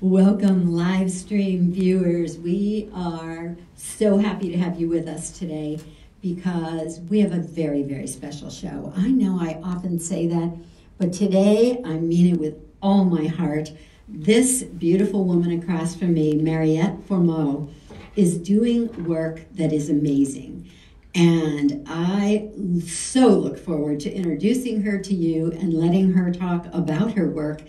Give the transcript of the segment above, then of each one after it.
Welcome, live stream viewers. We are so happy to have you with us today because we have a very, very special show. I know I often say that, but today I mean it with all my heart. This beautiful woman across from me, Mariette Fourmeaux, is doing work that is amazing. And I so look forward to introducing her to you and letting her talk about her work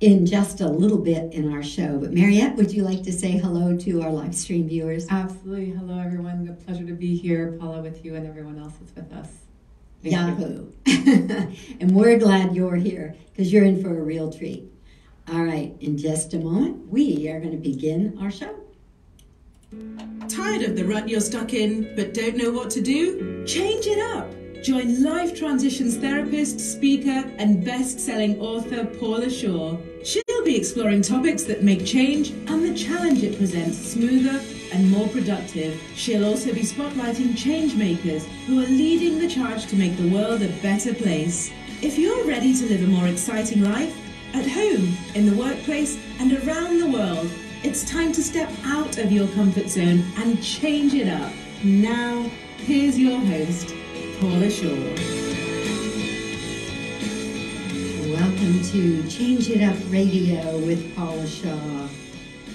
in just a little bit in our show. But Mariette, would you like to say hello to our live stream viewers? Absolutely. Hello, everyone. A pleasure to be here, Paula, with you and everyone else that's with us. Thank Yahoo. and we're glad you're here because you're in for a real treat. All right, in just a moment, we are going to begin our show. Tired of the rut you're stuck in, but don't know what to do? Change it up. Join life transitions therapist, speaker, and best selling author Paula Shaw. She'll be exploring topics that make change and the challenge it presents smoother and more productive. She'll also be spotlighting change makers who are leading the charge to make the world a better place. If you're ready to live a more exciting life, at home, in the workplace, and around the world, it's time to step out of your comfort zone and change it up. Now, here's your host, Paula Shaw. Welcome to Change It Up Radio with Paula Shaw.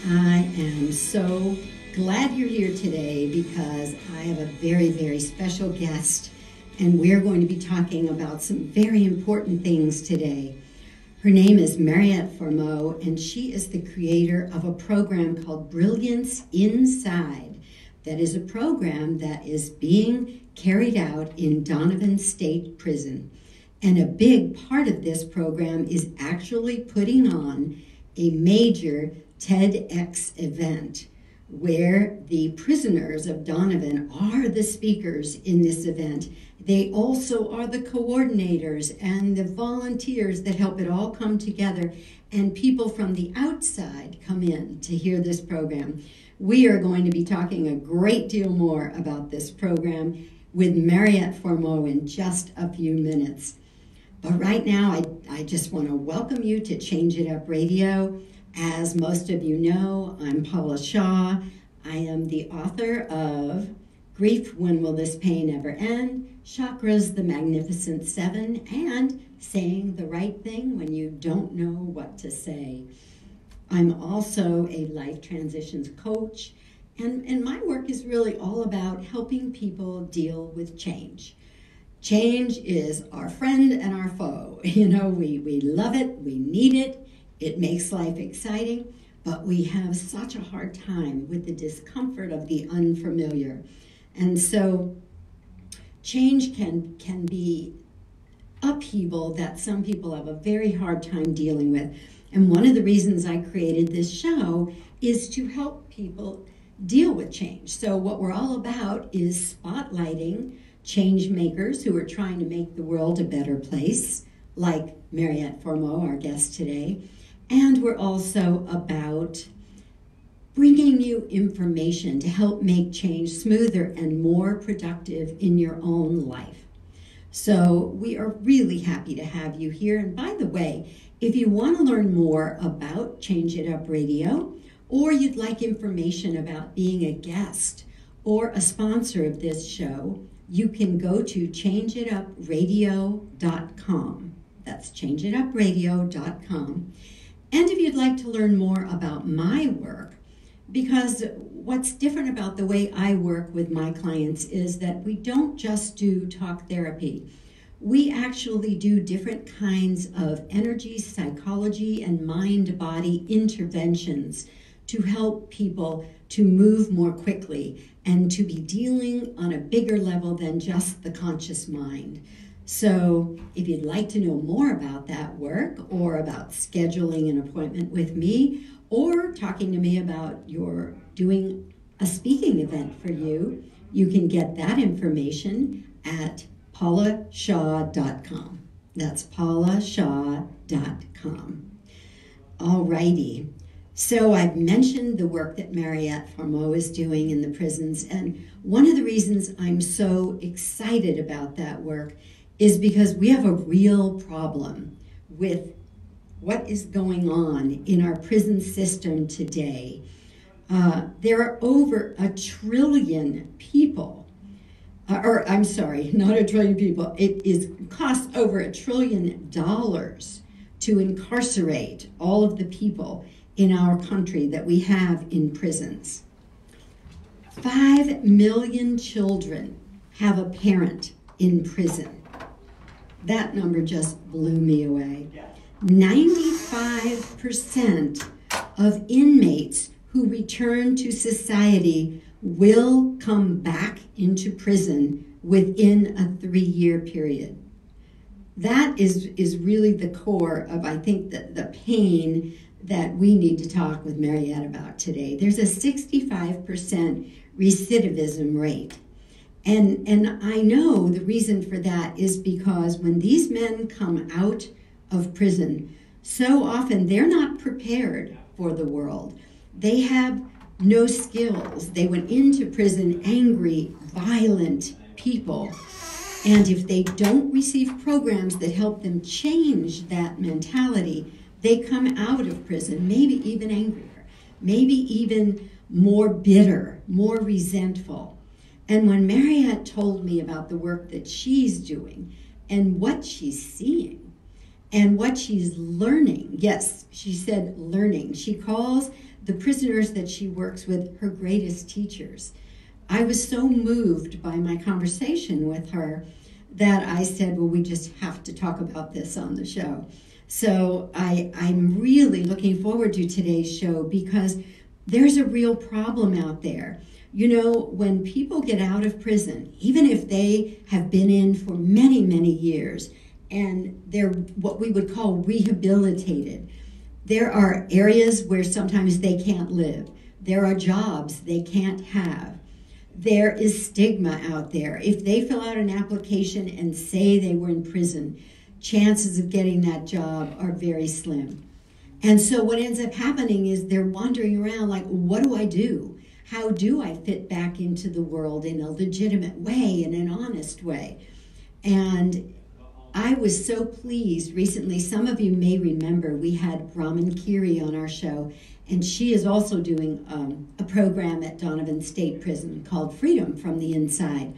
I am so glad you're here today because I have a very, very special guest, and we're going to be talking about some very important things today. Her name is Mariette Fourmeaux, and she is the creator of a program called Brilliance Inside. That is a program that is being carried out in Donovan State Prison. And a big part of this program is actually putting on a major TEDx event where the prisoners of Donovan are the speakers in this event. They also are the coordinators and the volunteers that help it all come together. And people from the outside come in to hear this program. We are going to be talking a great deal more about this program with Mariette Fourmeaux in just a few minutes. But right now, I, I just want to welcome you to Change It Up Radio. As most of you know, I'm Paula Shaw. I am the author of Grief When Will This Pain Ever End? Chakras, the Magnificent Seven, and Saying the Right Thing When You Don't Know What to Say. I'm also a life transitions coach and, and my work is really all about helping people deal with change. Change is our friend and our foe. You know, we, we love it, we need it, it makes life exciting, but we have such a hard time with the discomfort of the unfamiliar. And so change can, can be upheaval that some people have a very hard time dealing with. And one of the reasons I created this show is to help people deal with change. So, what we're all about is spotlighting change makers who are trying to make the world a better place, like Mariette Fourmeaux, our guest today. And we're also about bringing you information to help make change smoother and more productive in your own life. So, we are really happy to have you here. And by the way, if you want to learn more about Change It Up Radio, or you'd like information about being a guest or a sponsor of this show, you can go to changeitupradio.com. That's changeitupradio.com. And if you'd like to learn more about my work, because what's different about the way I work with my clients is that we don't just do talk therapy. We actually do different kinds of energy, psychology, and mind body interventions to help people to move more quickly and to be dealing on a bigger level than just the conscious mind. So, if you'd like to know more about that work or about scheduling an appointment with me or talking to me about your doing a speaking event for you, you can get that information at paulashaw.com. That's paulashaw.com. All righty. So I've mentioned the work that Mariette Fourmeaux is doing in the prisons, and one of the reasons I'm so excited about that work is because we have a real problem with what is going on in our prison system today, uh, there are over a trillion people, uh, or I'm sorry, not a trillion people. It is costs over a trillion dollars to incarcerate all of the people in our country that we have in prisons. Five million children have a parent in prison. That number just blew me away. 95% of inmates who return to society will come back into prison within a three year period. That is, is really the core of, I think, the, the pain that we need to talk with Mariette about today. There's a 65% recidivism rate. And, and I know the reason for that is because when these men come out of prison, so often they're not prepared for the world. They have no skills. They went into prison angry, violent people. And if they don't receive programs that help them change that mentality, they come out of prison maybe even angrier, maybe even more bitter, more resentful. And when Mariette told me about the work that she's doing and what she's seeing and what she's learning, yes, she said learning. She calls the prisoners that she works with her greatest teachers. I was so moved by my conversation with her that I said, well, we just have to talk about this on the show. So I, I'm really looking forward to today's show because there's a real problem out there. You know, when people get out of prison, even if they have been in for many, many years, and they're what we would call rehabilitated, there are areas where sometimes they can't live. There are jobs they can't have. There is stigma out there. If they fill out an application and say they were in prison, chances of getting that job are very slim. And so what ends up happening is they're wandering around like, what do I do? How do I fit back into the world in a legitimate way, in an honest way? And I was so pleased recently. Some of you may remember we had Brahman Kiri on our show, and she is also doing um, a program at Donovan State Prison called Freedom from the Inside.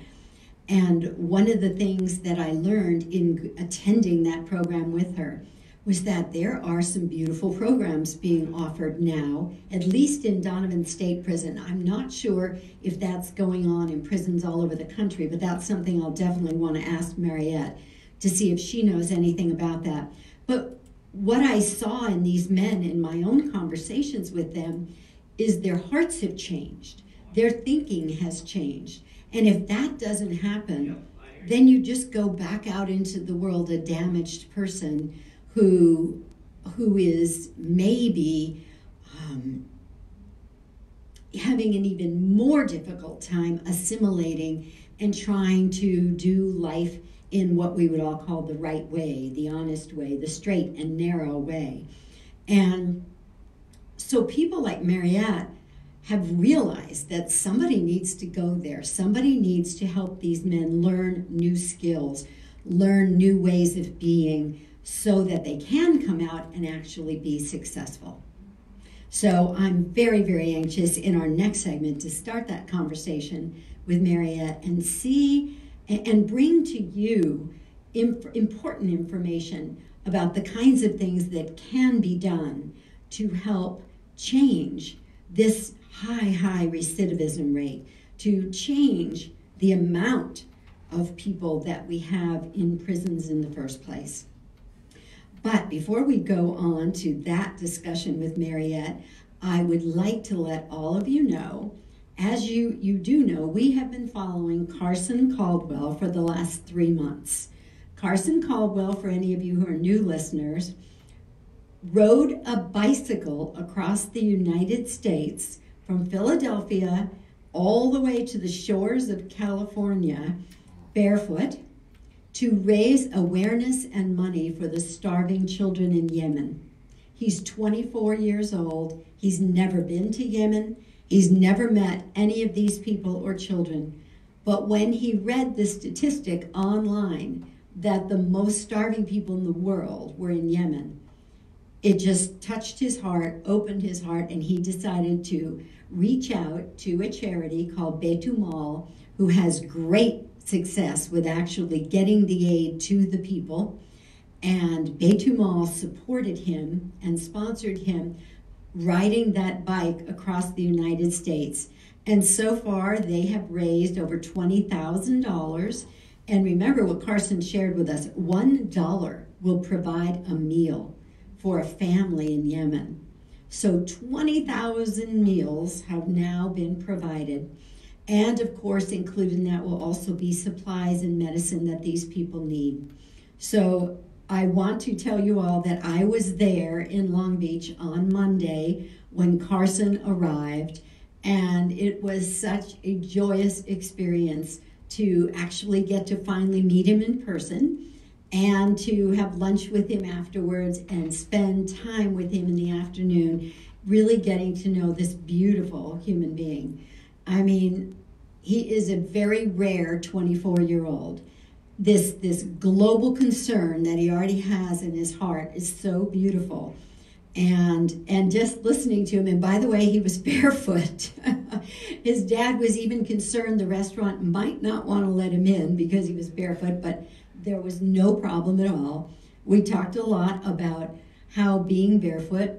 And one of the things that I learned in attending that program with her was that there are some beautiful programs being offered now, at least in Donovan State Prison. I'm not sure if that's going on in prisons all over the country, but that's something I'll definitely want to ask Mariette to see if she knows anything about that. But what I saw in these men in my own conversations with them is their hearts have changed, their thinking has changed. And if that doesn't happen, then you just go back out into the world a damaged person who who is maybe um, having an even more difficult time assimilating and trying to do life in what we would all call the right way, the honest way, the straight and narrow way. And so people like Mariette have realized that somebody needs to go there. Somebody needs to help these men learn new skills, learn new ways of being so that they can come out and actually be successful. So I'm very, very anxious in our next segment to start that conversation with Mariette and see and bring to you important information about the kinds of things that can be done to help change this high, high recidivism rate, to change the amount of people that we have in prisons in the first place. But before we go on to that discussion with Mariette, I would like to let all of you know, as you, you do know, we have been following Carson Caldwell for the last three months. Carson Caldwell, for any of you who are new listeners, rode a bicycle across the United States from Philadelphia all the way to the shores of California barefoot to raise awareness and money for the starving children in Yemen. He's 24 years old. He's never been to Yemen. He's never met any of these people or children. But when he read the statistic online that the most starving people in the world were in Yemen, it just touched his heart, opened his heart, and he decided to reach out to a charity called Baitulmaal, who has great success with actually getting the aid to the people. And Baitulmaal supported him and sponsored him riding that bike across the United States. And so far, they have raised over $20,000. And remember what Carson shared with us $1 will provide a meal for a family in Yemen. So 20,000 meals have now been provided. And of course, included in that will also be supplies and medicine that these people need. So I want to tell you all that I was there in Long Beach on Monday when Carson arrived, and it was such a joyous experience to actually get to finally meet him in person and to have lunch with him afterwards and spend time with him in the afternoon, really getting to know this beautiful human being. I mean, he is a very rare 24 year old. This, this global concern that he already has in his heart is so beautiful. And, and just listening to him, and by the way, he was barefoot. his dad was even concerned the restaurant might not want to let him in because he was barefoot, but there was no problem at all. We talked a lot about how being barefoot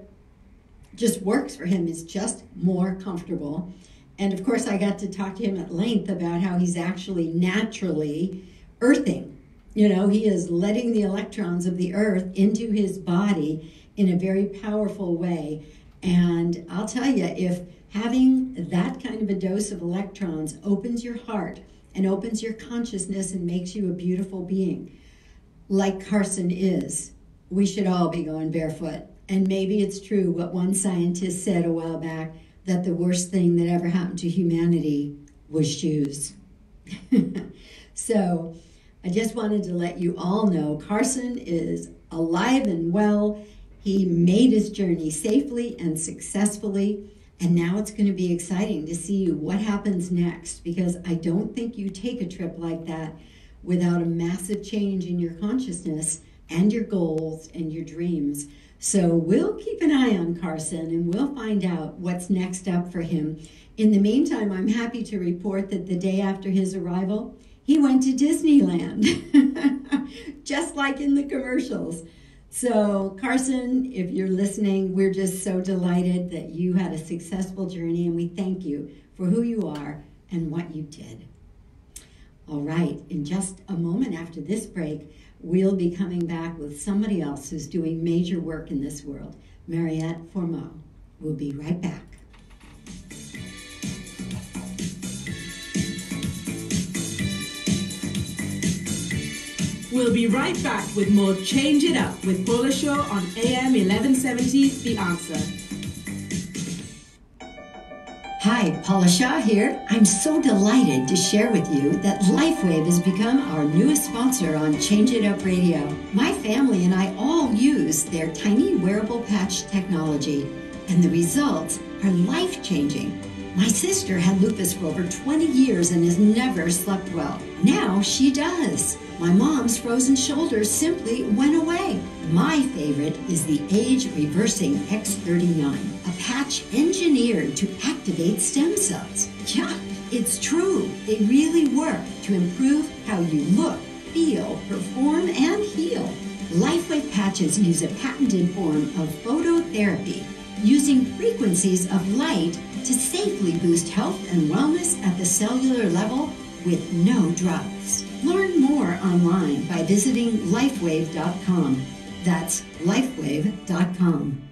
just works for him, is just more comfortable. And of course, I got to talk to him at length about how he's actually naturally earthing. You know, he is letting the electrons of the earth into his body in a very powerful way. And I'll tell you, if having that kind of a dose of electrons opens your heart and opens your consciousness and makes you a beautiful being, like Carson is, we should all be going barefoot. And maybe it's true what one scientist said a while back that the worst thing that ever happened to humanity was shoes. so I just wanted to let you all know Carson is alive and well. He made his journey safely and successfully. And now it's going to be exciting to see what happens next because I don't think you take a trip like that without a massive change in your consciousness and your goals and your dreams. So we'll keep an eye on Carson and we'll find out what's next up for him. In the meantime, I'm happy to report that the day after his arrival, he went to Disneyland, just like in the commercials. So, Carson, if you're listening, we're just so delighted that you had a successful journey and we thank you for who you are and what you did. All right, in just a moment after this break, we'll be coming back with somebody else who's doing major work in this world, Mariette Fourmeaux. We'll be right back. We'll be right back with more Change It Up with Paula Shaw on AM 1170 The Answer. Hi, Paula Shaw here. I'm so delighted to share with you that LifeWave has become our newest sponsor on Change It Up Radio. My family and I all use their tiny wearable patch technology, and the results are life changing. My sister had lupus for over 20 years and has never slept well. Now she does. My mom's frozen shoulders simply went away. My favorite is the age reversing X39, a patch engineered to activate stem cells. Yeah, it's true. They really work to improve how you look, feel, perform, and heal. LifeWave patches use a patented form of phototherapy using frequencies of light to safely boost health and wellness at the cellular level with no drugs. Learn more online by visiting lifewave.com. That's lifewave.com.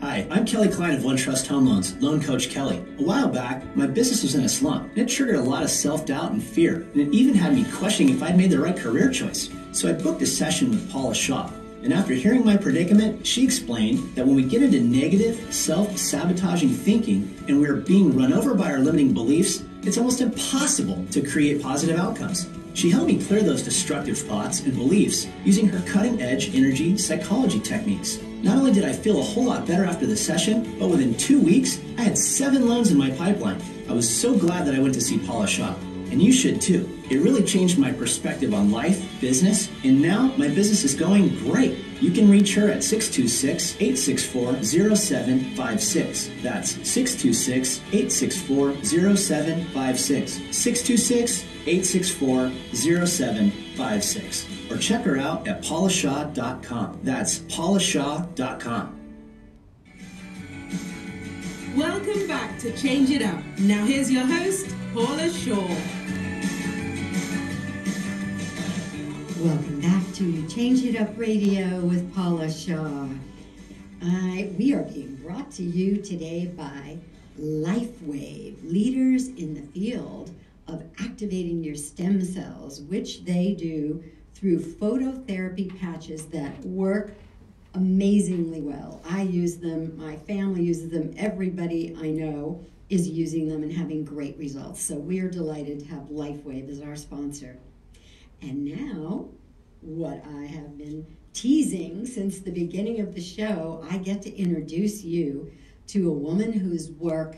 Hi, I'm Kelly Klein of OneTrust Home Loans, Loan Coach Kelly. A while back, my business was in a slump, and it triggered a lot of self doubt and fear, and it even had me questioning if I'd made the right career choice. So I booked a session with Paula Shaw. And after hearing my predicament, she explained that when we get into negative, self sabotaging thinking and we're being run over by our limiting beliefs, it's almost impossible to create positive outcomes. She helped me clear those destructive thoughts and beliefs using her cutting edge energy psychology techniques. Not only did I feel a whole lot better after the session, but within two weeks, I had seven loans in my pipeline. I was so glad that I went to see Paula Shaw. And you should too. It really changed my perspective on life, business, and now my business is going great. You can reach her at 626 864 0756. That's 626 864 0756. 626 864 0756. Or check her out at paulashaw.com. That's paulashaw.com. Welcome back to Change It Up. Now here's your host, Paula Shaw. Welcome back to Change It Up Radio with Paula Shaw. We are being brought to you today by LifeWave, leaders in the field of activating your stem cells, which they do through phototherapy patches that work amazingly well. I use them, my family uses them, everybody I know is using them and having great results. So we are delighted to have LifeWave as our sponsor. And now, what I have been teasing since the beginning of the show, I get to introduce you to a woman whose work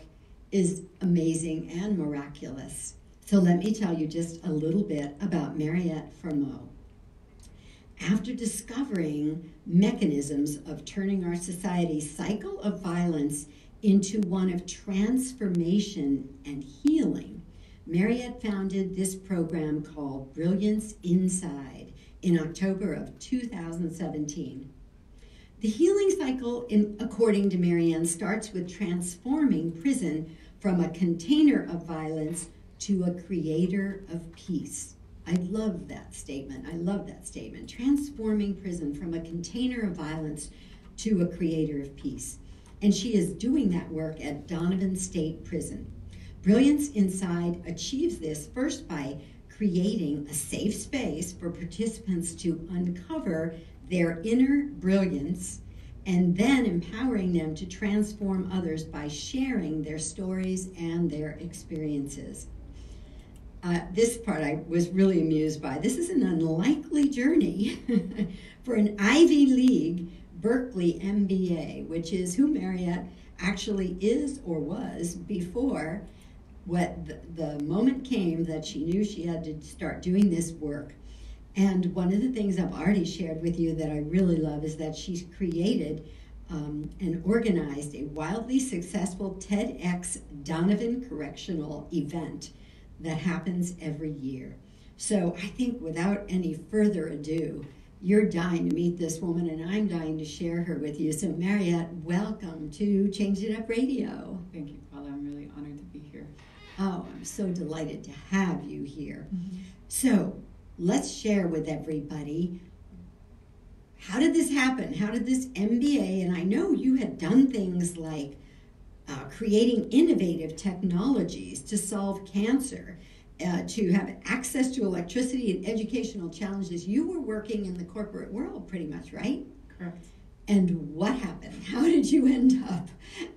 is amazing and miraculous. So let me tell you just a little bit about Mariette Fourmeaux. After discovering mechanisms of turning our society's cycle of violence into one of transformation and healing, Mariette founded this program called Brilliance Inside in October of 2017. The healing cycle, in, according to Marianne, starts with transforming prison from a container of violence to a creator of peace. I love that statement. I love that statement. Transforming prison from a container of violence to a creator of peace. And she is doing that work at Donovan State Prison. Brilliance Inside achieves this first by creating a safe space for participants to uncover their inner brilliance and then empowering them to transform others by sharing their stories and their experiences. Uh, this part I was really amused by. This is an unlikely journey for an Ivy League Berkeley MBA, which is who Mariette actually is or was before what the, the moment came that she knew she had to start doing this work. And one of the things I've already shared with you that I really love is that she's created um, and organized a wildly successful TEDx Donovan Correctional event that happens every year. So I think without any further ado, you're dying to meet this woman, and I'm dying to share her with you. So, Mariette, welcome to Change It Up Radio. Thank you, Paula. I'm really honored to be here. Oh, I'm so delighted to have you here. Mm-hmm. So, let's share with everybody how did this happen? How did this MBA? And I know you had done things like uh, creating innovative technologies to solve cancer uh, to have access to electricity and educational challenges. You were working in the corporate world pretty much, right? Correct. And what happened? How did you end up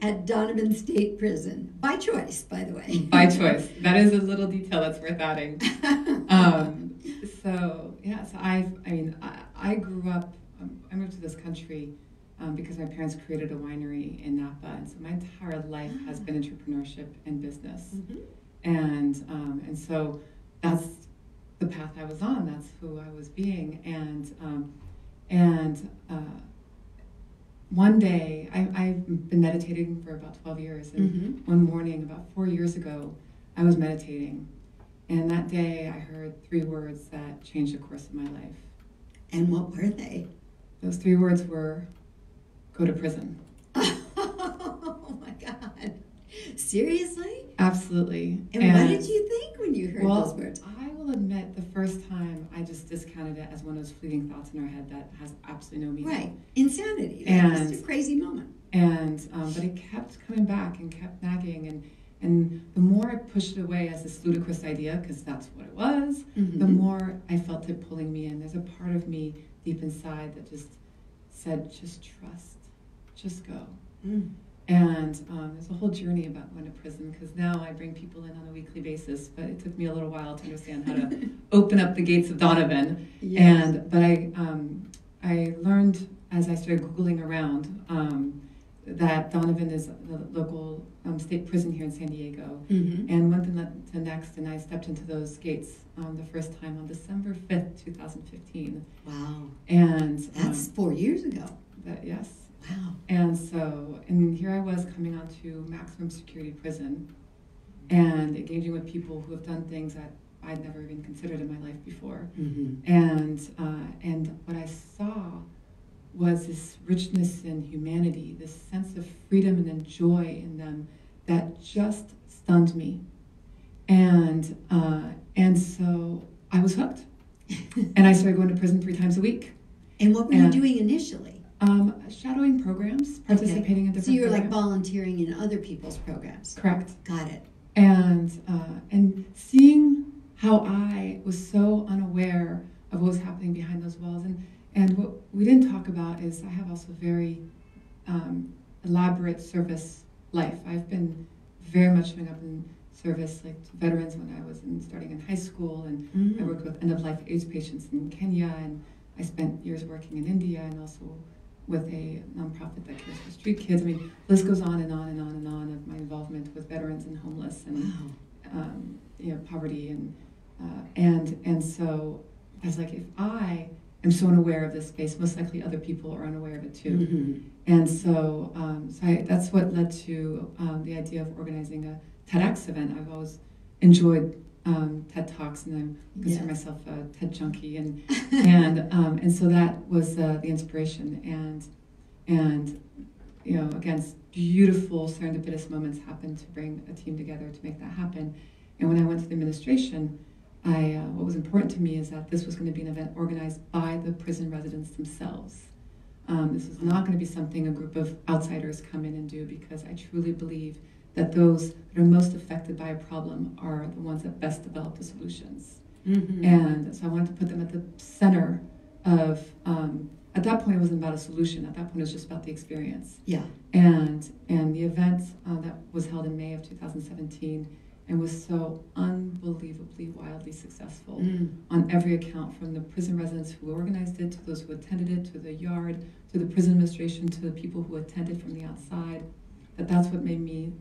at Donovan State Prison? By choice, by the way. By choice. That is a little detail that's worth adding. um, so, yeah, so I've, I mean, I, I grew up, um, I moved to this country um, because my parents created a winery in Napa. And so my entire life has been entrepreneurship and business. Mm-hmm and um, and so that's the path I was on. That's who I was being, and um, and uh, one day I, I've been meditating for about twelve years, and mm-hmm. one morning about four years ago, I was meditating, and that day I heard three words that changed the course of my life. And what were they? Those three words were, "Go to prison." oh my God! Seriously? Absolutely. And, and, what did you think when you heard well, those words? I will admit, the first time I just discounted it as one of those fleeting thoughts in our head that has absolutely no meaning. Right, insanity. That's just a crazy moment. And um, but it kept coming back and kept nagging, and and the more I pushed it away as this ludicrous idea, because that's what it was, mm-hmm. the more I felt it pulling me in. There's a part of me deep inside that just said, just trust, just go. Mm. And um, there's a whole journey about going to prison because now I bring people in on a weekly basis, but it took me a little while to understand how to open up the gates of Donovan. Yes. And but I um, I learned as I started googling around um, that Donovan is the local um, state prison here in San Diego. Mm-hmm. And one thing to next, and I stepped into those gates um, the first time on December 5th, 2015. Wow. And That's um, four years ago. that, yes. Wow. And so, and here I was coming onto maximum security prison and engaging with people who have done things that I'd never even considered in my life before. Mm-hmm. And uh, and what I saw was this richness in humanity, this sense of freedom and joy in them that just stunned me. And uh, and so I was hooked, and I started going to prison three times a week, And what were you doing initially? Um, shadowing programs, participating in different. So you were like volunteering in other people's programs. correct. Got it. and uh, and seeing how I was so unaware of what was happening behind those walls, and and what we didn't talk about is I have also very um, elaborate service life. I've been very much showing up in service, like to veterans when I was in, starting in high school, and Mm. I worked with end of life AIDS patients in Kenya, and I spent years working in India, and also with a nonprofit that cares for street kids. I mean, the list goes on and on and on and on of my involvement with veterans and homeless and Wow. um, you know poverty and uh, and and so I was like, if I am so unaware of this space, most likely other people are unaware of it too. Mhm. And so, um, so I, that's what led to um, the idea of organizing a TEDx event. I've always enjoyed um, TED Talks, and I consider Yeah. myself a TED junkie, and and um, and so that was uh, the inspiration. And and you know, again, beautiful serendipitous moments happened to bring a team together to make that happen. And when I went to the administration, I uh, what was important to me is that this was going to be an event organized by the prison residents themselves. Um, this is not going to be something a group of outsiders come in and do because I truly believe that those that are most affected by a problem are the ones that best develop the solutions. Mhm. And so I wanted to put them at the center of, um, at that point, it wasn't about a solution. At that point, it was just about the experience. Yeah. And, and the event uh, that was held in May of 2017 and was so unbelievably wildly successful Mm. on every account from the prison residents who organized it to those who attended it to the yard to the prison administration to the people who attended from the outside that that's what made me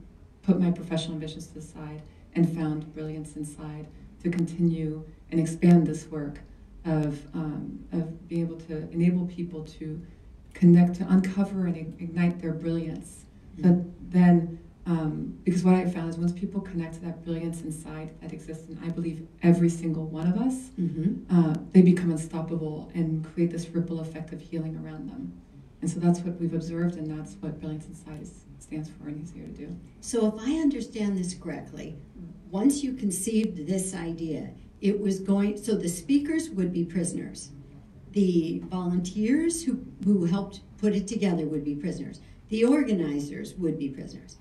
put my professional ambitions to the side and found brilliance inside to continue and expand this work of, um, of being able to enable people to connect to uncover and ignite their brilliance but then um, because what i found is once people connect to that brilliance inside that exists in i believe every single one of us Mhm. uh, they become unstoppable and create this ripple effect of healing around them. And so that's what we've observed, and that's what Brilliance Inside is, stands for and is here to do. So, if I understand this correctly, once you conceived this idea, it was going, so the speakers would be prisoners. The volunteers who, who helped put it together would be prisoners. The organizers would be prisoners.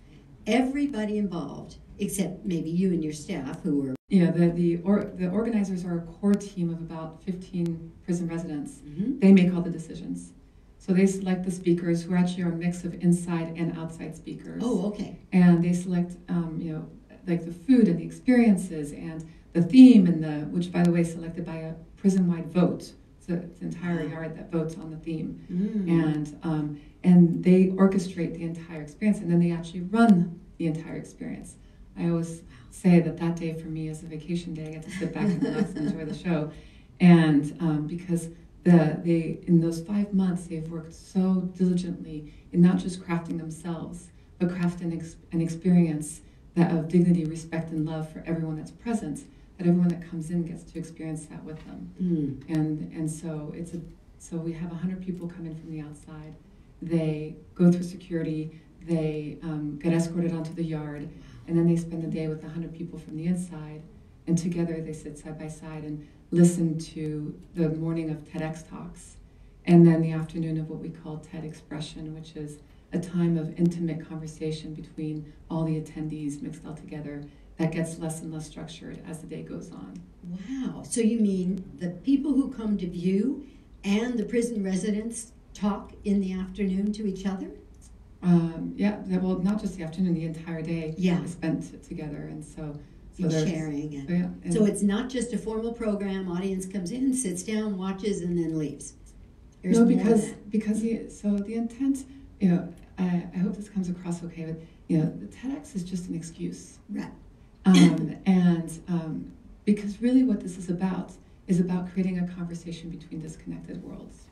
Everybody involved, except maybe you and your staff who were. Yeah, the the, or, the organizers are a core team of about 15 prison residents. Mm-hmm. They make all the decisions. So they select the speakers, who actually are a mix of inside and outside speakers. Oh, okay. and they select um, you know like the food and the experiences and the theme and the which by the way is selected by a prison-wide vote so it's the entire yard that votes on the theme Mm. and um, and they orchestrate the entire experience and then they actually run the entire experience i always say that that day for me is a vacation day i get to sit back and relax and enjoy the show and um, because the they in those five months they've worked so diligently in not just crafting themselves but craft an, ex- an experience that of dignity respect and love for everyone that's present that everyone that comes in gets to experience that with them. Mm. and and so it's a so we have 100 people come in from the outside. They go through security. They um, get escorted onto the yard. And then they spend the day with 100 people from the inside. And together they sit side by side and listen to the morning of TEDx talks and then the afternoon of what we call TED expression which is a time of intimate conversation between all the attendees mixed all together that gets less and less structured as the day goes on Wow. So you mean the people who come to view and the prison residents talk in the afternoon to each other? Um, yeah, that- well, not just the afternoon, the entire day Yeah. is spent together, and so so And there's- sharing and So, yeah, and so it's not just a formal program. Audience comes in, sits down, watches, and then leaves. There's no more because than because the, so the intent, you know, I, I hope this comes across okay, but you know, the TEDx is just an excuse. Right. Um, and um, because really what this is about is about creating a conversation between disconnected worlds.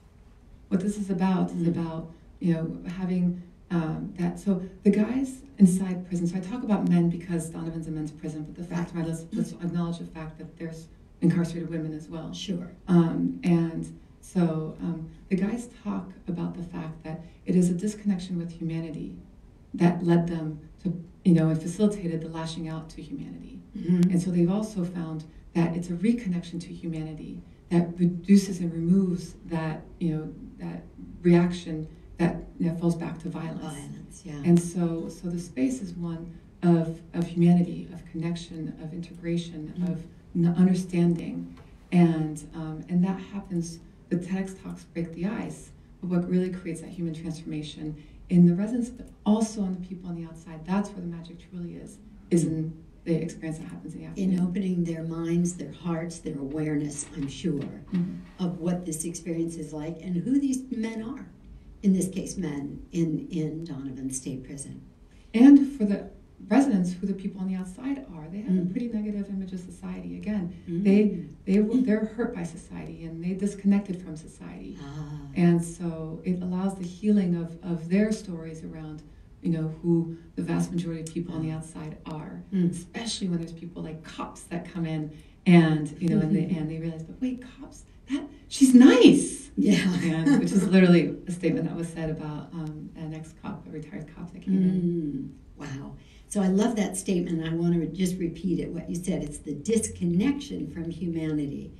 What this is about is Mm. about, you know, having um, that. So the guys inside prison, so I talk about men because Donovan's a men's prison, but the fact, right, let's, let's acknowledge the fact that there's incarcerated women as well. Sure. Um, and so um, the guys talk about the fact that it is a disconnection with humanity that led them to, you know, and facilitated the lashing out to humanity. Mhm. And so they've also found that it's a reconnection to humanity that reduces and removes that, you know, that reaction that you know, falls back to violence. Violence, yeah. And so, so the space is one of, of humanity, of connection, of integration, Mm. of n- understanding, and um, and that happens. The TEDx talks break the ice, but what really creates that human transformation in the residents, but also on the people on the outside. That's where the magic truly is, is in the experience that happens in the afternoon. in opening their minds, their hearts, their awareness, I'm sure, Mhm. of what this experience is like and who these men are. In this case, men in, in Donovan State Prison. And for the residents, who the people on the outside are, they have a Mm. pretty negative image of society. Again, Mm. they they were- they're hurt by society and they disconnected from society. Ah, And so it allows the healing of, of their stories around, you know, who the vast majority of people on the outside are. Mm. Especially when there's people like cops that come in and, you know, and they and they realize, but wait, cops, that she's nice. yeah. And which is literally a statement that was said about um, an ex cop, a retired cop that came in. Mm, wow. So I love that statement. I want to just repeat it. What you said. It's the disconnection from humanity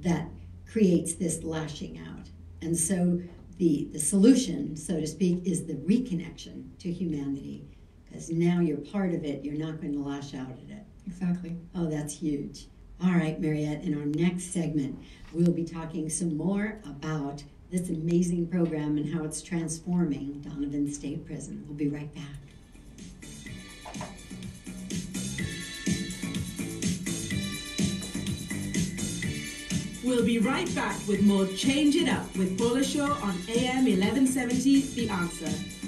that creates this lashing out. And so the the solution, so to speak, is the reconnection to humanity. Because now you're part of it. You're not going to lash out at it. Exactly. Oh, that's huge. All right, Mariette, in our next segment, we'll be talking some more about this amazing program and how it's transforming Donovan State Prison. We'll be right back. We'll be right back with more Change It Up with Paula Shaw on AM 1170 The Answer.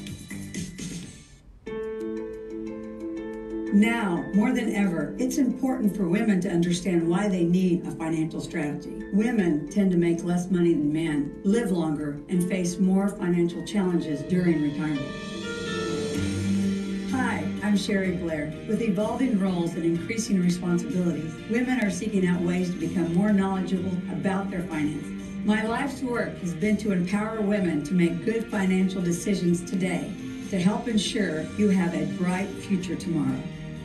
Now, more than ever, it's important for women to understand why they need a financial strategy. Women tend to make less money than men, live longer, and face more financial challenges during retirement. Hi, I'm Sherry Blair. With evolving roles and increasing responsibilities, women are seeking out ways to become more knowledgeable about their finances. My life's work has been to empower women to make good financial decisions today to help ensure you have a bright future tomorrow.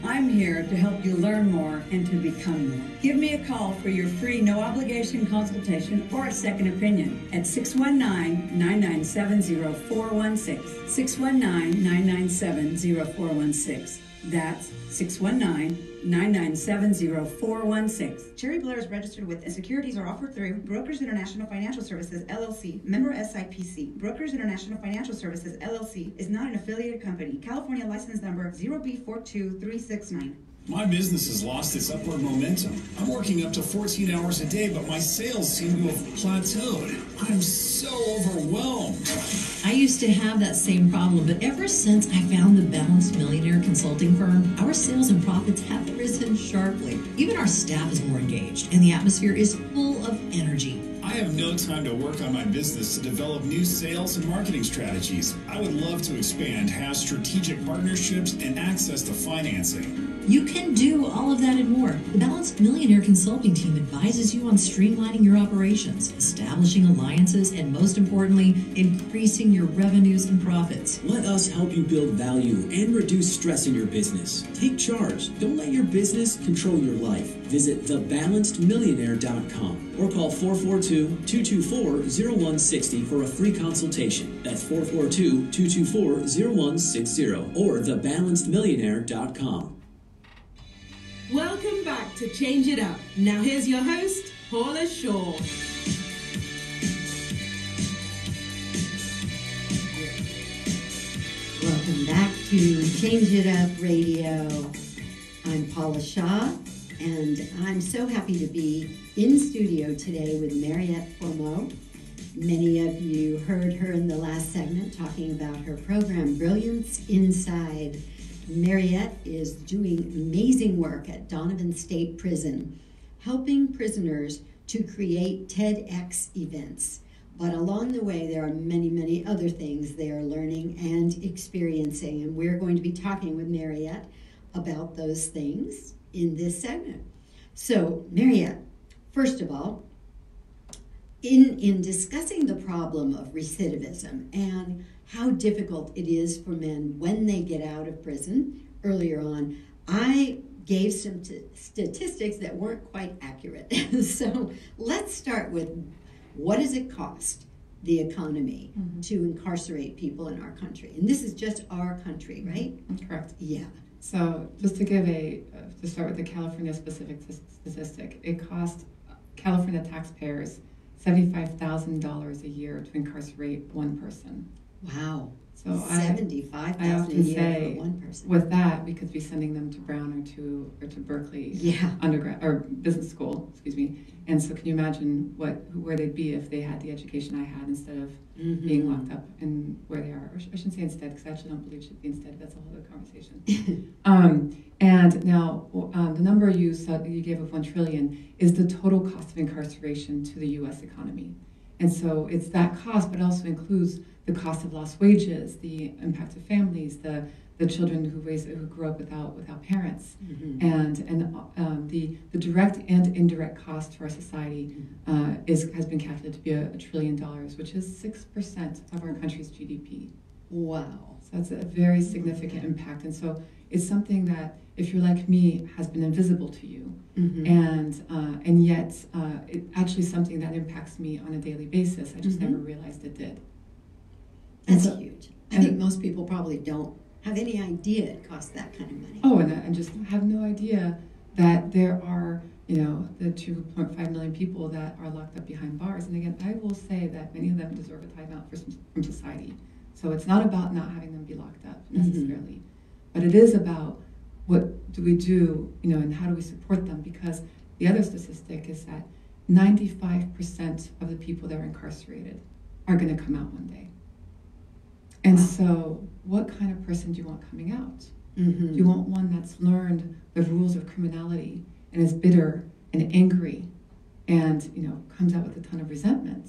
I'm here to help you learn more and to become more. Give me a call for your free no obligation consultation or a second opinion at 619 997 0416. 619 997 0416. That's 619 997 0416. Sherry Blair is registered with and securities are offered through Brokers International Financial Services LLC, member SIPC. Brokers International Financial Services LLC is not an affiliated company. California license number 0B42369. My business has lost its upward momentum. I'm working up to 14 hours a day, but my sales seem to have plateaued. I'm so overwhelmed. I used to have that same problem, but ever since I found the Balanced Millionaire Consulting Firm, our sales and profits have risen sharply. Even our staff is more engaged, and the atmosphere is full of energy. I have no time to work on my business to develop new sales and marketing strategies. I would love to expand, have strategic partnerships, and access to financing. You can do all of that and more. The Balanced Millionaire Consulting Team advises you on streamlining your operations, establishing alliances, and most importantly, increasing your revenues and profits. Let us help you build value and reduce stress in your business. Take charge. Don't let your business control your life. Visit thebalancedmillionaire.com or call 442-224-0160 for a free consultation. That's 442-224-0160 or thebalancedmillionaire.com. Welcome back to Change It Up. Now here's your host, Paula Shaw. Welcome back to Change It Up Radio. I'm Paula Shaw, and I'm so happy to be in studio today with Mariette Fourmeaux. Many of you heard her in the last segment talking about her program, Brilliance Inside. Mariette is doing amazing work at Donovan State Prison, helping prisoners to create TEDx events. But along the way, there are many, many other things they are learning and experiencing. And we're going to be talking with Mariette about those things in this segment. So, Mariette, first of all, in, in discussing the problem of recidivism and how difficult it is for men when they get out of prison earlier on, I gave some t- statistics that weren't quite accurate. so let's start with what does it cost the economy mm-hmm. to incarcerate people in our country? And this is just our country, right? Correct. Yeah. So just to give a, uh, to start with the California specific statistic, it cost California taxpayers $75,000 a year to incarcerate one person. Wow. So seventy-five thousand a year say, for one person. With that, we could be sending them to Brown or to or to Berkeley, yeah, undergrad or business school, excuse me. And so, can you imagine what where they'd be if they had the education I had instead of mm-hmm. being locked up and where they are? Or I shouldn't say instead, because I actually don't believe it should be instead. That's a whole other conversation. um, and now, um, the number you said you gave of one trillion is the total cost of incarceration to the U.S. economy. And so, it's that cost, but also includes the cost of lost wages, the impact of families, the the children who raised who grew up without without parents, mm-hmm. and and um, the the direct and indirect cost to our society mm-hmm. uh, is has been calculated to be a, a trillion dollars, which is six percent of our country's GDP. Wow! So that's a very significant impact, and so it's something that if you're like me has been invisible to you, mm-hmm. and uh, and yet uh, it actually something that impacts me on a daily basis. I just mm-hmm. never realized it did. That's so, huge. I think most people probably don't have any idea it costs that kind of money. Oh, and, and just have no idea that there are, you know, the 2.5 million people that are locked up behind bars. And again, I will say that many of them deserve a timeout from society. So it's not about not having them be locked up mm-hmm. necessarily, mm-hmm. but it is about what do we do, you know, and how do we support them? Because the other statistic is that 95% of the people that are incarcerated are going to come out one day. And so, what kind of person do you want coming out? Mm-hmm. Do you want one that's learned the rules of criminality and is bitter and angry and you know comes out with a ton of resentment?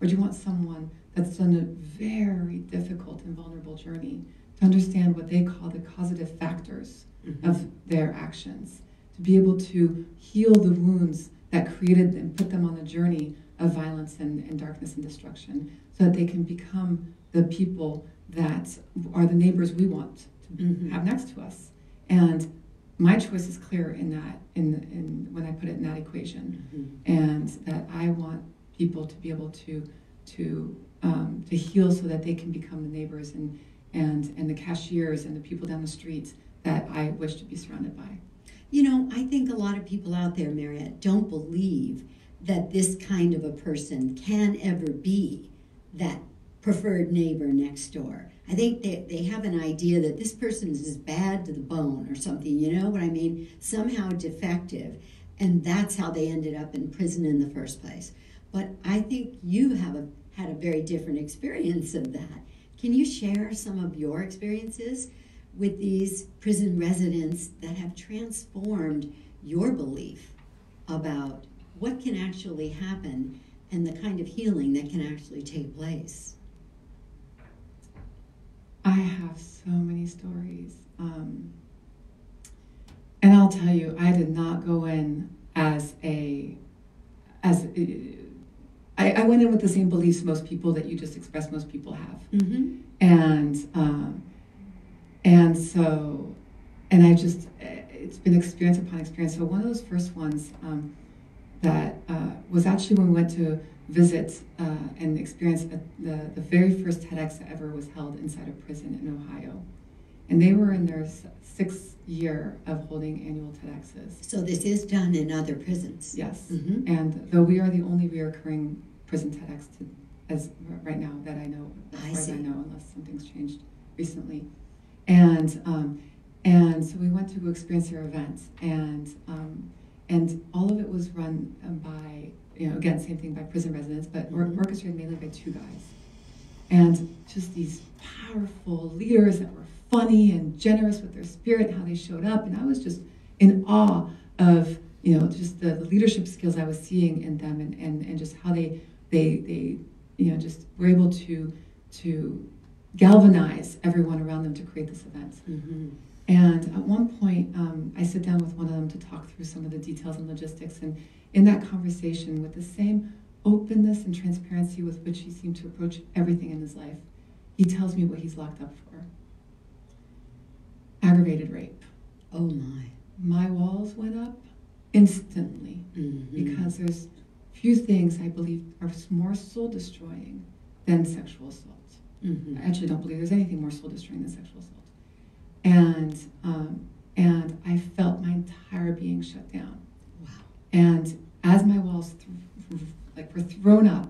Or do you want someone that's done a very difficult and vulnerable journey to understand what they call the causative factors. Of their actions, to be able to heal the wounds that created them, put them on the journey of violence and, and darkness and destruction, so that they can become the people that are the neighbors we want to mm-hmm. have next to us. And my choice is clear in that, in, in when I put it in that equation, mm-hmm. and that I want people to be able to to um, to heal so that they can become the neighbors and and and the cashiers and the people down the street that I wish to be surrounded by. You know, I think a lot of people out there, Mariette, don't believe that this kind of a person can ever be that preferred neighbor next door. I think they, they have an idea that this person is bad to the bone or something, you know what I mean? Somehow defective. And that's how they ended up in prison in the first place. But I think you have a, had a very different experience of that. Can you share some of your experiences with these prison residents that have transformed your belief about what can actually happen and the kind of healing that can actually take place? I have so many stories. Um, and I'll tell you, I did not go in as a, as, I, I went in with the same beliefs most people that you just expressed most people have. Mm-hmm. And, um, and so, and I just, it's been experience upon experience. So one of those first ones um, that uh, was actually when we went to visit uh, and experience a, the, the very first TEDx that ever was held inside a prison in Ohio. And they were in their sixth year of holding annual TEDx's. So this is done in other prisons? Yes. Mm-hmm. And though we are the only reoccurring prison TEDx to, as right now that I know, as I far see. as I know, unless something's changed recently. And um, and so we went to go experience their event, and um, and all of it was run um, by you know, again, same thing by prison residents, but or- Mhm. orchestrated mainly by two guys. And just these powerful leaders that were funny and generous with their spirit, and how they showed up. And I was just in awe of, you know, just the, the leadership skills I was seeing in them and, and, and just how they, they, they, you know, just were able to, to galvanize everyone around them to create this event. Mm-hmm. And at one point, um, I sit down with one of them to talk through some of the details and logistics. And in that conversation, with the same openness and transparency with which he seemed to approach everything in his life, he tells me what he's locked up for aggravated rape. Oh my. My walls went up instantly Mm-hmm. because there's few things I believe are more soul destroying than sexual assault. Mm-hmm. I actually don't believe there's anything more soul destroying than sexual assault. And um, and I felt my entire being shut down. Wow. And as my walls th- like were thrown up,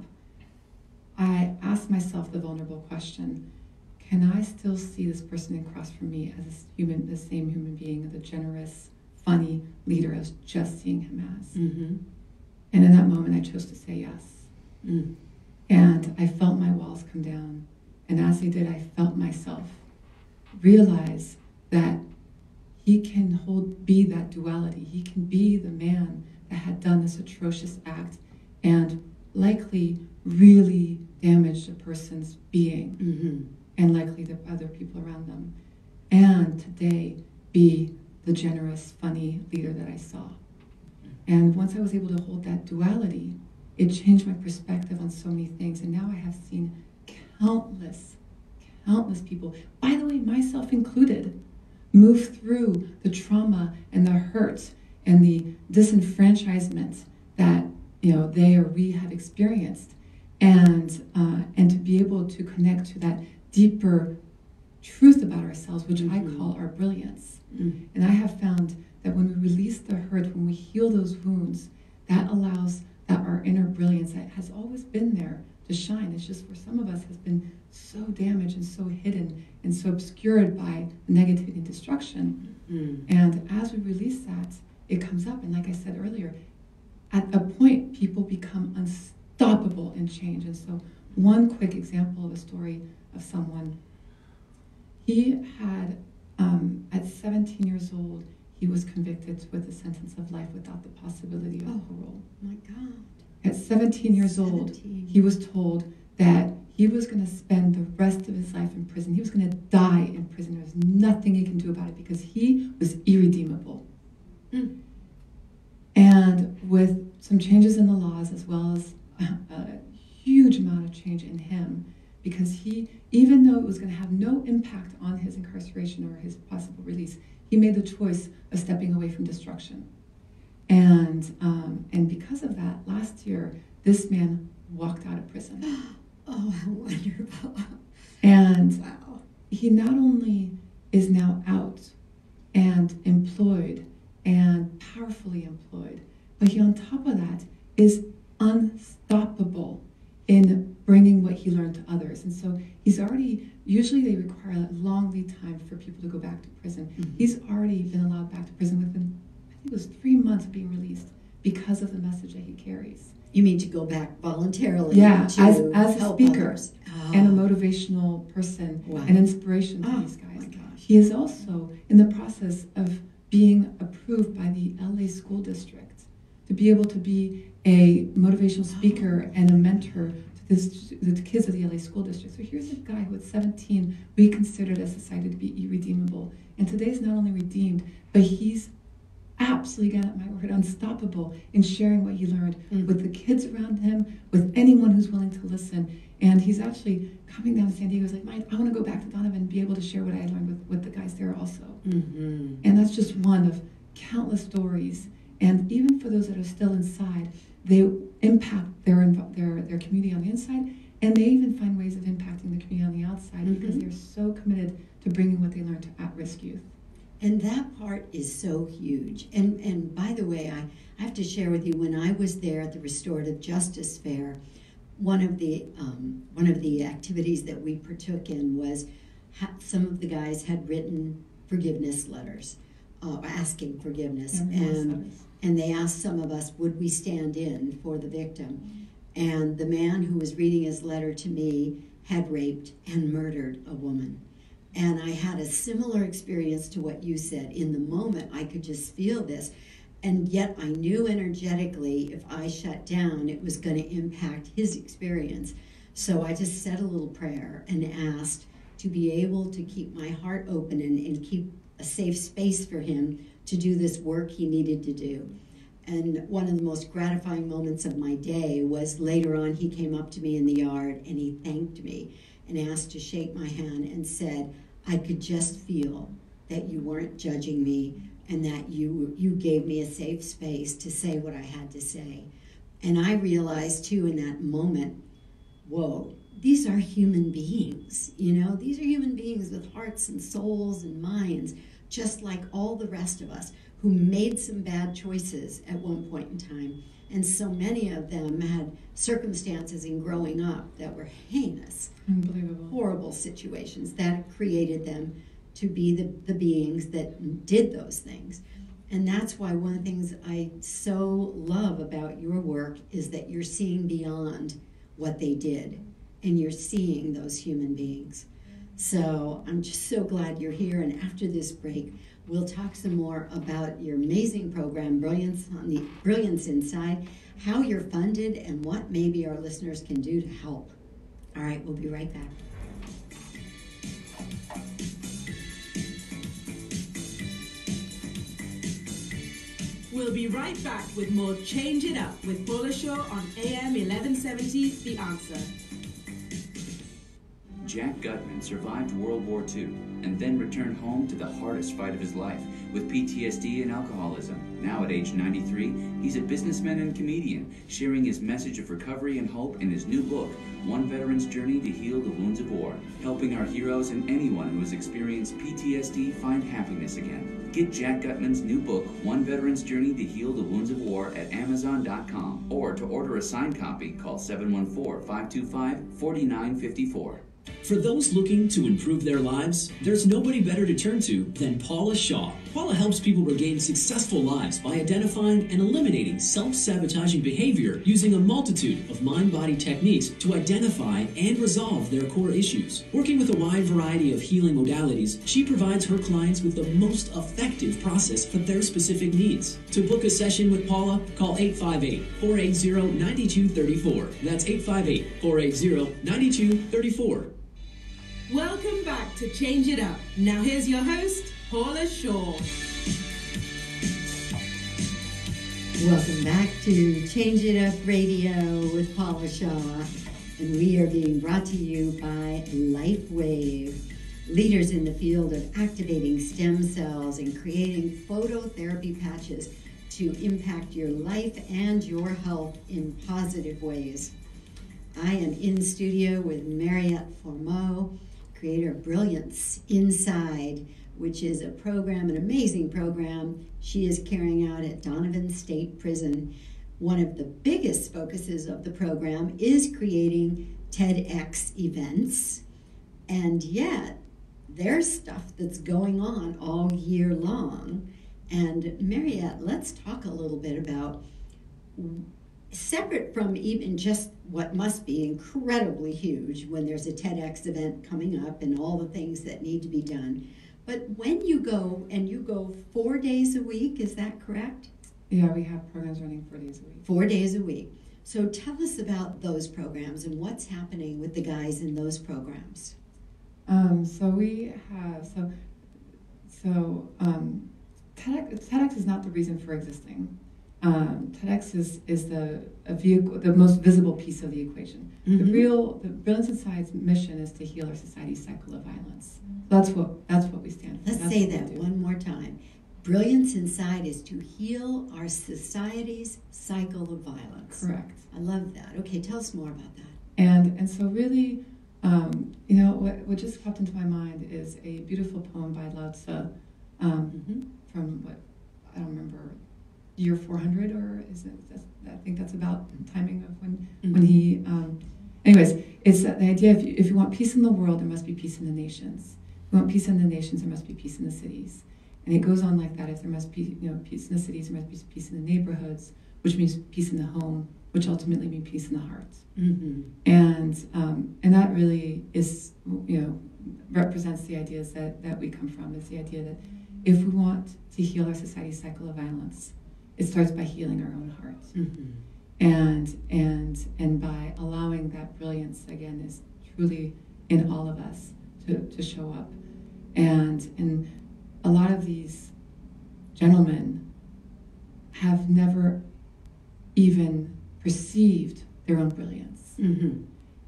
I asked myself the vulnerable question: Can I still see this person across from me as a human, the same human being, the generous, funny leader I was just seeing him as? Mm-hmm. And in that moment, I chose to say yes. Mm. And I felt my walls come down. And as they did, I felt myself realize that he can hold be that duality. He can be the man that had done this atrocious act and likely really damaged a person's being Mm-hmm. and likely the other people around them. And today be the generous, funny leader that I saw. And once I was able to hold that duality, it changed my perspective on so many things. And now I have seen countless, countless people, by the way, myself included, move through the trauma and the hurt and the disenfranchisement that you know they or we have experienced, and uh, and to be able to connect to that deeper truth about ourselves, which I Mhm. call our brilliance. Mm. And I have found that when we release the hurt, when we heal those wounds, that allows that our inner brilliance that has always been there to shine. It's just for some of us has been so damaged and so hidden and so obscured by negativity and destruction. Mm. And as we release that, it comes up. And like I said earlier, at a point, people become unstoppable in change. And so, one quick example of a story of someone, he had, um, at 17 years old, he was convicted with a sentence of life without the possibility of Oh. parole. My God. At 17 years old, he was told that he was going to spend the rest of his life in prison. He was going to die in prison. There was nothing he can do about it because he was irredeemable. Mm. And with some changes in the laws, as well as a, a huge amount of change in him, because he, even though it was going to have no impact on his incarceration or his possible release, he made the choice of stepping away from destruction. And um, and because of that, last year this man walked out of prison, Oh, how wonderful. and Wow. he not only is now out and employed and powerfully employed, but he on top of that is unstoppable in bringing what he learned to others. And so he's already, usually they require a long lead time for people to go back to prison. Mhm. He's already been allowed back to prison within, it was three months of being released because of the message that he carries. You mean to go back voluntarily? Yeah, to as- as a speaker others. Oh. And a Oh. motivational person, Wow. an inspiration to Oh, these guys. He is also in the process of being approved by the LA School District to be able to be a motivational speaker oh. and a mentor to this, the kids of the LA School District. So here's a guy who at 17 we considered as a society to be irredeemable. And today's not only redeemed, but he's absolutely, at my word, unstoppable in sharing what he learned Mm. with the kids around him, with anyone who's willing to listen. And he's actually coming down to San Diego. He's like, Mike, I want to go back to Donovan and be able to share what I learned with, with the guys there also. Mhm. And that's just one of countless stories. And even for those that are still inside, they impact their, their, their community on the inside, and they even find ways of impacting the community on the outside because Mhm. they're so committed to bringing what they learned to at-risk youth. And that part is so huge. And and by the way, I, I have to share with you when I was there at the Restorative Justice Fair, one of the um, one of the activities that we partook in was ha- some of the guys had written forgiveness letters, uh, asking forgiveness, remorse and and they asked some of us, would we stand in for the victim? And the man who was reading his letter to me had raped and murdered a woman. And I had a similar experience to what you said. In the moment, I could just feel this. And yet, I knew energetically if I shut down, it was going to impact his experience. So I just said a little prayer and asked to be able to keep my heart open and, and keep a safe space for him to do this work he needed to do. And one of the most gratifying moments of my day was later on, he came up to me in the yard and he thanked me and asked to shake my hand and said, I could just feel that you weren't judging me and that you, you gave me a safe space to say what I had to say. And I realized too in that moment, whoa, these are human beings. You know, these are human beings with hearts and souls and minds, just like all the rest of us who made some bad choices at one point in time. And so many of them had circumstances in growing up that were heinous, Unbelievable. horrible situations that created them to be the, the beings that did those things. And that's why one of the things I so love about your work is that you're seeing beyond what they did and you're seeing those human beings. So I'm just so glad you're here. And after this break, we'll talk some more about your amazing program, Brilliance on the Brilliance Inside, how you're funded, and what maybe our listeners can do to help. All right, we'll be right back. We'll be right back with more Change It Up with Paula Shaw on AM 1170 The Answer. Jack Gutman survived World War II and then returned home to the hardest fight of his life with PTSD and alcoholism. Now, at age 93, he's a businessman and comedian, sharing his message of recovery and hope in his new book, One Veteran's Journey to Heal the Wounds of War, helping our heroes and anyone who has experienced PTSD find happiness again. Get Jack Gutman's new book, One Veteran's Journey to Heal the Wounds of War, at Amazon.com, or to order a signed copy, call 714 525 4954. For those looking to improve their lives, there's nobody better to turn to than Paula Shaw. Paula helps people regain successful lives by identifying and eliminating self sabotaging behavior using a multitude of mind body techniques to identify and resolve their core issues. Working with a wide variety of healing modalities, she provides her clients with the most effective process for their specific needs. To book a session with Paula, call 858 480 9234. That's 858 480 9234. Welcome back to Change It Up. Now here's your host, Paula Shaw. Welcome back to Change It Up Radio with Paula Shaw. And we are being brought to you by LifeWave, leaders in the field of activating stem cells and creating phototherapy patches to impact your life and your health in positive ways. I am in studio with Mariette Fourmeaux, creator Brilliance Inside, which is a program, an amazing program she is carrying out at Donovan State Prison. One of the biggest focuses of the program is creating TEDx events, and yet there's stuff that's going on all year long. And Mariette, let's talk a little bit about separate from even just what must be incredibly huge when there's a TEDx event coming up and all the things that need to be done. But when you go and you go four days a week, is that correct? Yeah, we have programs running four days a week. Four days a week. So tell us about those programs and what's happening with the guys in those programs. Um, so we have so so um, TEDx, TEDx is not the reason for existing. Um, TEDx is, is the a vehicle, the most visible piece of the equation. The Mhm. real, the Brilliance Inside's mission is to heal our society's cycle of violence. That's what that's what we stand for. Let's That's say that one more time. Brilliance Inside is to heal our society's cycle of violence. Correct. I love that. Okay, tell us more about that. And and so really, um, you know, what, what just popped into my mind is a beautiful poem by Lao Tzu um, Mhm. from what I don't remember year 400 or is it? That's, I think that's about timing of when when he. Um, anyways, it's the idea if you, if you want peace in the world, there must be peace in the nations. If you want peace in the nations, there must be peace in the cities. And it goes on like that. If there must be, you know, peace in the cities, there must be peace in the neighborhoods, which means peace in the home, which ultimately means peace in the heart. Mm-hmm. And um, and that really is, you know, represents the ideas that, that we come from. Is the idea that if we want to heal our society's cycle of violence, it starts by healing our own hearts. Mm-hmm. And and and by allowing that brilliance again is truly in all of us to, to show up. And and a lot of these gentlemen have never even perceived their own brilliance. Mm-hmm.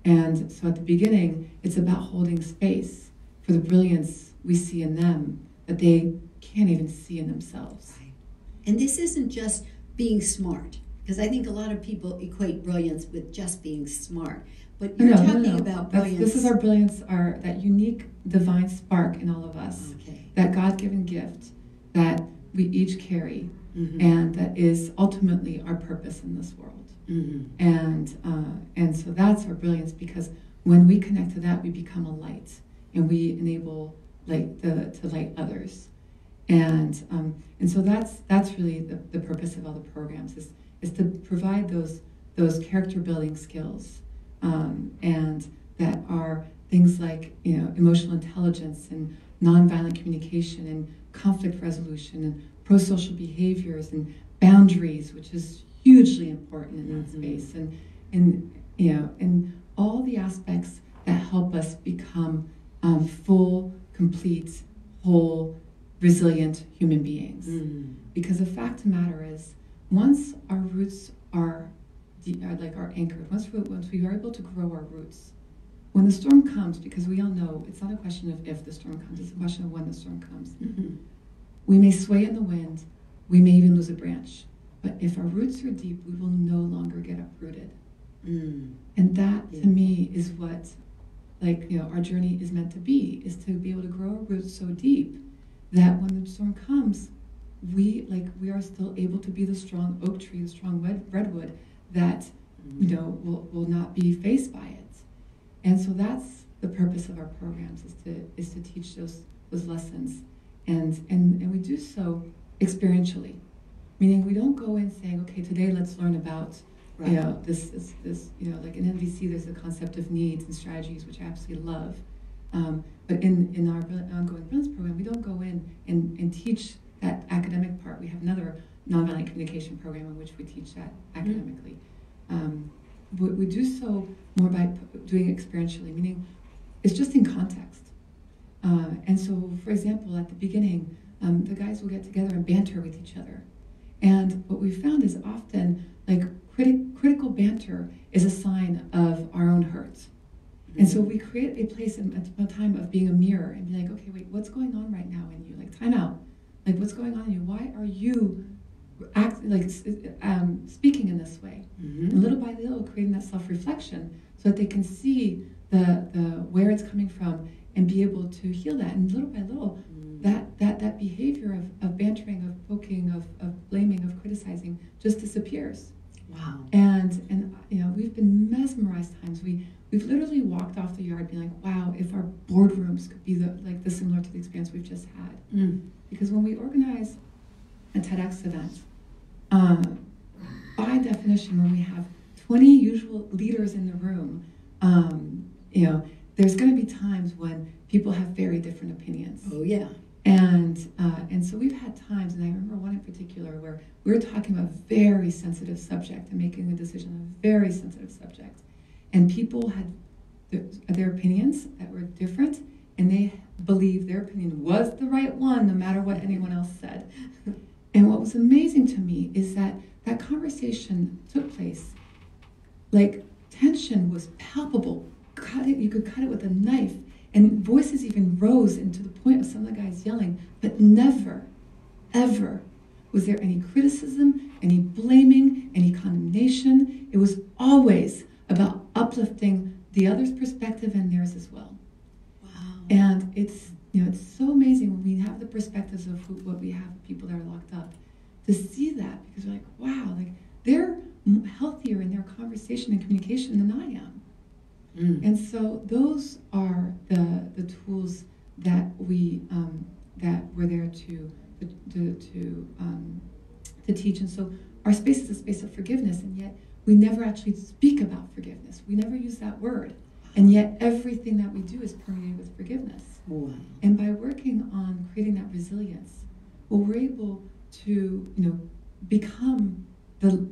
And so at the beginning, it's about holding space for the brilliance we see in them that they can't even see in themselves. And this isn't just being smart, because I think a lot of people equate brilliance with just being smart. But you're no, no, talking no. about That's- brilliance. This is our brilliance, our that unique divine spark in all of us, Okay. that God-given gift that we each carry, Mm-hmm. and that is ultimately our purpose in this world. Mm-hmm. And uh, and so that's our brilliance because when we connect to that, we become a light, and we enable light the, to light others. And um, and so that's that's really the, the purpose of all the programs is is to provide those those character building skills um, and that are things like you know emotional intelligence and nonviolent communication and conflict resolution and pro-social behaviors and boundaries, which is hugely important in that Mhm. space, and and you know and all the aspects that help us become um, full, complete, whole, resilient human beings. Mm-hmm. Because the fact of the matter is, once our roots are, are like are anchored, once we, once we are able to grow our roots, when the storm comes, because we all know it's not a question of if the storm comes, it's a question of when the storm comes. Mm-hmm. We may sway in the wind, we may even lose a branch, but if our roots are deep, we will no longer get uprooted. Mm. And that Yeah. to me is what like you know our journey is meant to be is to be able to grow our roots so deep that when the storm comes we like we are still able to be the strong oak tree the strong red, redwood that you know will, will not be faced by it. And so that's the purpose of our programs is to is to teach those those lessons. And and and we do so experientially. Meaning we don't go in saying okay today let's learn about Right. you know this, this this you know like in NVC there's the concept of needs and strategies which I absolutely love. Um, but in in our ongoing brilliance program we don't go in and, and teach that academic part. We have another nonviolent communication program in which we teach that academically. Um, we, we do so more by p- doing it experientially meaning it's just in context. Uh, and so for example at the beginning um, the guys will get together and banter with each other. And what we found is often like criti- critical banter is a sign of our own hurt. And so we create a place and a, time of being a mirror and be like, okay, wait, what's going on right now in you? Like, time out. Like, what's going on in you? Why are you act like um, speaking in this way? Mm-hmm. And little by little, creating that self-reflection so that they can see the the where it's coming from and be able to heal that. And little by little, that that that behavior of, of bantering, of poking, of, of blaming, of criticizing just disappears. Wow. And and you know we've been mesmerized times. We we've literally walked off the yard being like, wow, if our boardrooms could be the like the similar to the experience we've just had. Mm. Because when we organize a TEDx event, um, by definition, when we have 20 usual leaders in the room, um, you know, there's going to be times when people have very different opinions. Oh yeah. And uh, and so we've had times, and I remember one in particular where we were talking about a very sensitive subject and making a decision on a very sensitive subject, and people had their, their opinions that were different, and they believed their opinion was the right one, no matter what anyone else said. And what was amazing to me is that that conversation took place, like tension was palpable. Cut it, you could cut it with a knife, and voices even rose into the point of some of the guys yelling, but never, ever was there any criticism, any blaming, any condemnation. It was always about uplifting the other's perspective and theirs as well. Wow. And it's you know it's so amazing when we have the perspectives of who, what we have people that are locked up to see that because we're like wow like they're healthier in their conversation and communication than I am. Mm. And so those are the the tools that we um, that we're there to to, to, to, um, to teach. And so our space is a space of forgiveness, and yet we never actually speak about forgiveness. We never use that word. And yet everything that we do is permeated with forgiveness. Wow. And by working on creating that resilience, well, we're able to, you know, become the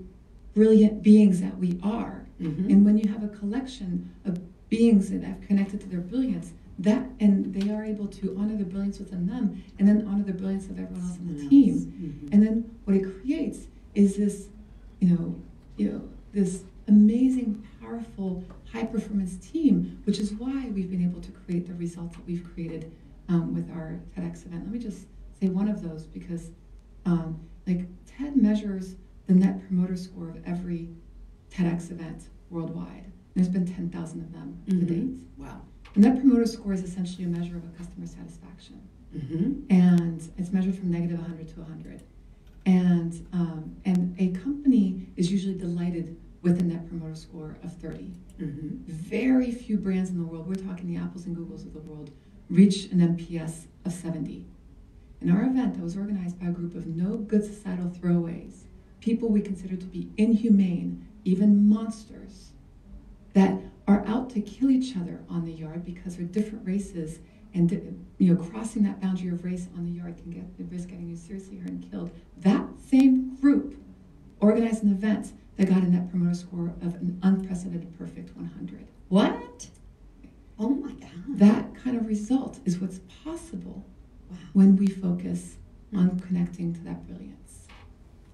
brilliant beings that we are. Mhm. And when you have a collection of beings that have connected to their brilliance, that and they are able to honor the brilliance within them and then honor the brilliance of everyone else on the team. Mhm. And then what it creates is this, you know, you know, this amazing, powerful, high performance team, which is why we've been able to create the results that we've created um, with our TEDx event. Let me just say one of those because, um, like, TED measures the net promoter score of every TEDx event worldwide. There's been 10,000 of them to Mhm. date. Wow. The net promoter score is essentially a measure of a customer satisfaction Mm-hmm. and it's measured from negative 100 to 100. And um, and a company is usually delighted with a net promoter score of 30. Mm-hmm. Very few brands in the world, we're talking the Apples and Googles of the world, reach an NPS of 70. In our event that was organized by a group of no good societal throwaways, people we consider to be inhumane, even monsters, that are out to kill each other on the yard because they're different races and you know crossing that boundary of race on the yard can get risk getting you seriously hurt and killed. That same group organized an event that got a net promoter score of an unprecedented perfect 100. What? Oh my God. That kind of result is what's possible Wow. when we focus hmm. on connecting to that brilliance.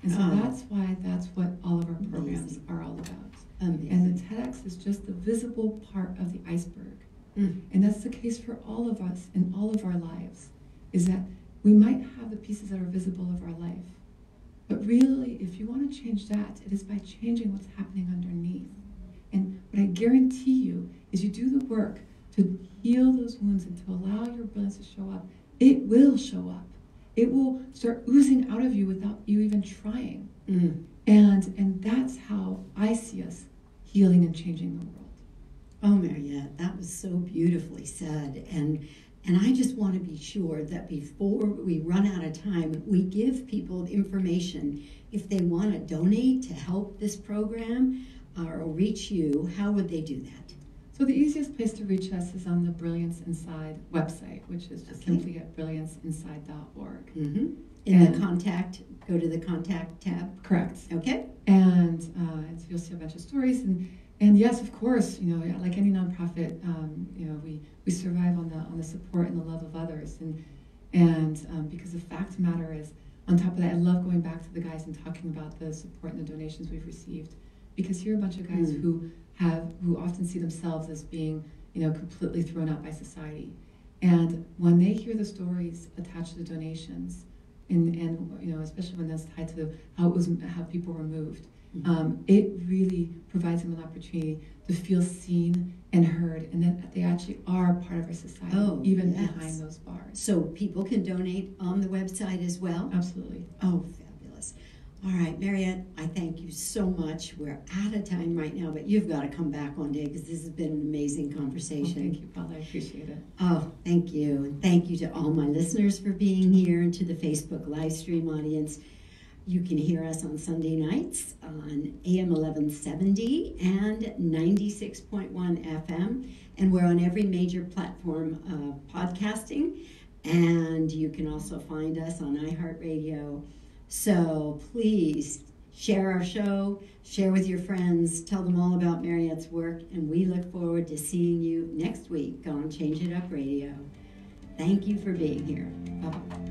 And so Oh. that's why that's what all of our programs Amazing. are all about. Amazing. And the TEDx is just the visible part of the iceberg. Mm. And that's the case for all of us in all of our lives, is that we might have the pieces that are visible of our life. But really, if you want to change that, it is by changing what's happening underneath. And what I guarantee you is you do the work to heal those wounds and to allow your brilliance to show up, it will show up. It will start oozing out of you without you even trying. Mm. And and that's how I see us healing and changing the world. Oh, Mariette, that was so beautifully said. And and I just want to be sure that before we run out of time, we give people information if they want to donate to help this program or reach you. How would they do that? So the easiest place to reach us is on the Brilliance Inside website, which is just Okay. simply at brillianceinside.org. Mm-hmm. In the contact, go to the contact tab. Correct. Okay. And, uh, you'll see a bunch of stories. And, and yes, of course, you know, like any nonprofit, um, you know, we, we survive on the, on the support and the love of others. And, and um, because the fact of the matter is, on top of that, I love going back to the guys and talking about the support and the donations we've received. Because here are a bunch of guys Mm. who have, who often see themselves as being, you know, completely thrown out by society. And when they hear the stories attached to the donations, and, and you know, especially when that's tied to how it was, how people were moved. Um, it really provides them an opportunity to feel seen and heard, and that they actually are part of our society, Oh, even yes. behind those bars. So people can donate on the website as well. Absolutely. Oh, fabulous. All right, Mariette, I thank you so much. We're out of time right now, but you've got to come back one day because this has been an amazing conversation. thank you, Paula. I appreciate it. Oh, thank you. And thank you to all my listeners for being here and to the Facebook live stream audience. You can hear us on Sunday nights on AM 1170 and 96.1 FM. And we're on every major platform of podcasting. And you can also find us on iHeartRadio. So please share our show, share with your friends, tell them all about Mariette's work, and we look forward to seeing you next week on Change It Up Radio. Thank you for being here. Bye bye.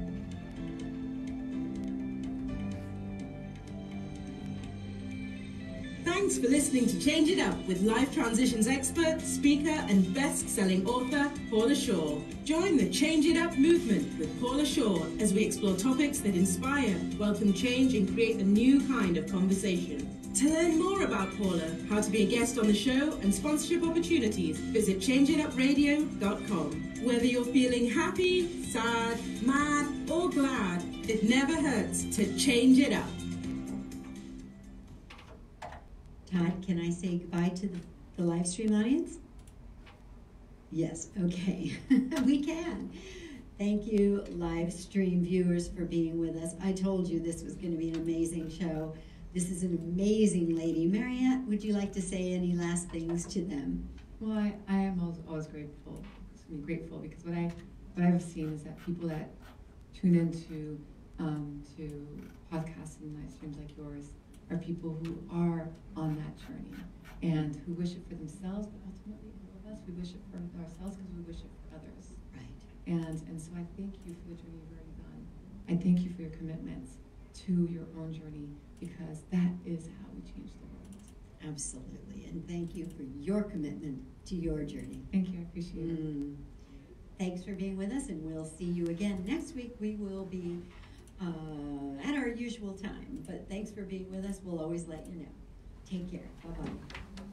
Thanks for listening to Change It Up with life transitions expert, speaker, and best selling author Paula Shaw. Join the Change It Up movement with Paula Shaw as we explore topics that inspire, welcome change, and create a new kind of conversation. To learn more about Paula, how to be a guest on the show, and sponsorship opportunities, visit changeitupradio.com. Whether you're feeling happy, sad, mad, or glad, it never hurts to change it up. Todd, can I say goodbye to the, the live stream audience? Yes, okay. we can. Thank you, live stream viewers, for being with us. I told you this was going to be an amazing show. This is an amazing lady. Mariette, would you like to say any last things to them? Well, I, I am always, always grateful. I mean, grateful because what I what I've seen is that people that tune into um, to podcasts and live streams like yours are people who are on that journey and who wish it for themselves, but ultimately, all of us, we wish it for ourselves because we wish it for others. Right. And and so I thank you for the journey you've already done. I thank you for your commitments to your own journey because that is how we change the world. Absolutely. And thank you for your commitment to your journey. Thank you. I appreciate it. Mm. Thanks for being with us, and we'll see you again next week. We will be uh, at our usual time, but thanks for being with us. We'll always let you know. Take care. Bye bye.